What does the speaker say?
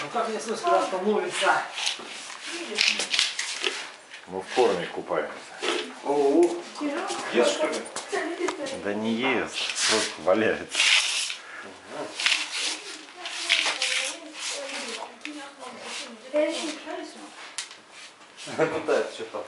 Ну как мне слышно, когда становится? Мы в форме купаемся. О, ест что ли? Да не ест, просто валяется. Пытается что-то.